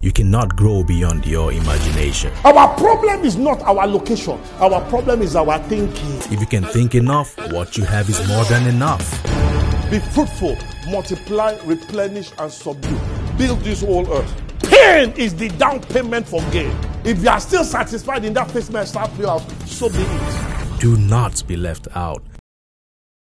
you cannot grow beyond your imagination. Our problem is not our location, our problem is our thinking. If you can think enough, what you have is more than enough. Be fruitful, multiply, replenish, and subdue. Build this whole earth. Pain is the down payment for gain. If you are still satisfied in that face start your house, so be it. Do not be left out.